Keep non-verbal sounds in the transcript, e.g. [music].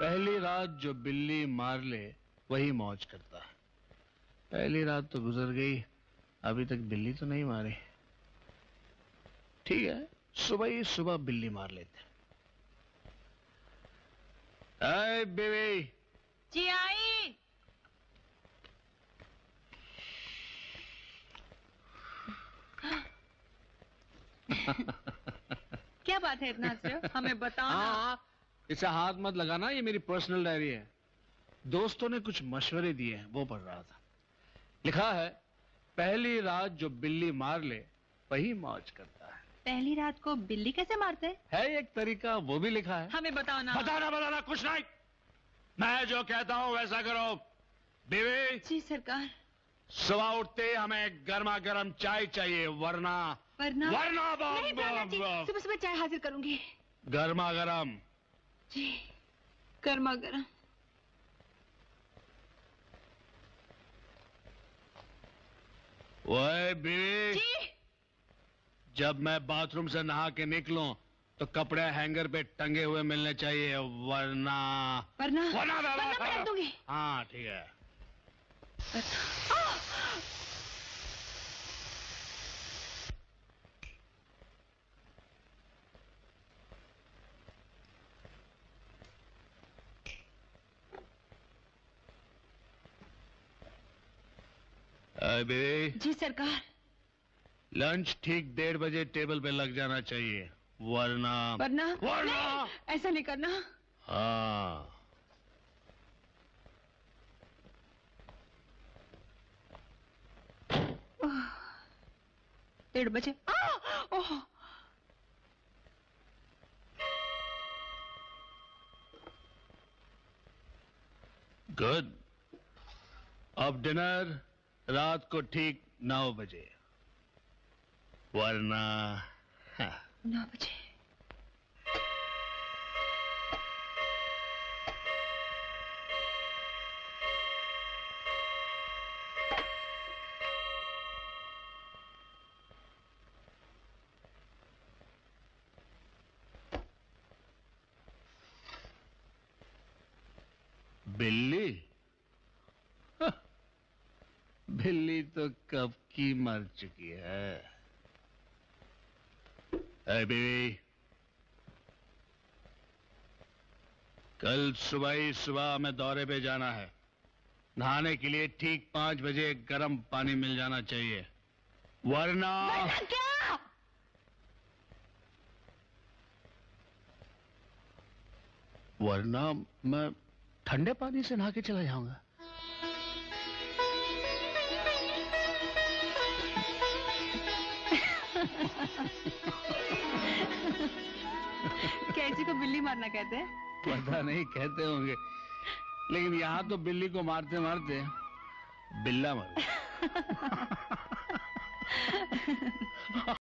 पहली रात जो बिल्ली मार ले वही मौज करता है। पहली रात तो गुजर गई अभी तक बिल्ली तो नहीं मारी। ठीक है सुबह ही सुबह बिल्ली मार लेते अय बेबी जी आई। [laughs] क्या बात है इतना हमें बताओ हाँ इसे हाथ मत लगाना ये मेरी पर्सनल डायरी है। दोस्तों ने कुछ मशवरे दिए हैं वो पढ़ रहा था। लिखा है पहली रात जो बिल्ली मार ले वही मौज करता है। पहली रात को बिल्ली कैसे मारते हैं? है एक तरीका वो भी लिखा है। हमें बताओ ना। बताना बताना कुछ नहीं। मैं जो कहता हूँ वैसा करो। बीवी जी सरकार। सुबह उठते हमें गर्मा गर्म चाय चाहिए वरना वरना वरना सुबह सुबह चाय हाजिर करूँगी। गर्मा गर्म जी गर्मा गर्म। ओए बीवी। जी। जब मैं बाथरूम से नहा के निकलूं तो कपड़े हैंगर पे टंगे हुए मिलने चाहिए वरना वरना वरना वरना मैं रख दूँगी। हाँ ठीक है। अरे बेबी जी सरकार। लंच ठीक डेढ़ बजे टेबल पे लग जाना चाहिए। वरना वरना? वरना नहीं, ऐसा नहीं करना। हाँ। डेढ़ बजे। ओह। गुड अब डिनर रात को ठीक नौ बजे। वरना हाँ, नौ बजे। बिल्ली हाँ, बिल्ली तो कब की मर चुकी है? अरे बीवी। कल सुबह ही सुबह हमें दौरे पे जाना है। नहाने के लिए ठीक पाँच बजे गर्म पानी मिल जाना चाहिए। वरना वरना क्या? वरना मैं ठंडे पानी से नहा के चला जाऊँगा। कैसी को बिल्ली मारना कहते हैं पता नहीं कहते होंगे लेकिन यहाँ तो बिल्ली को मारते मारते बिल्ला मर। [laughs]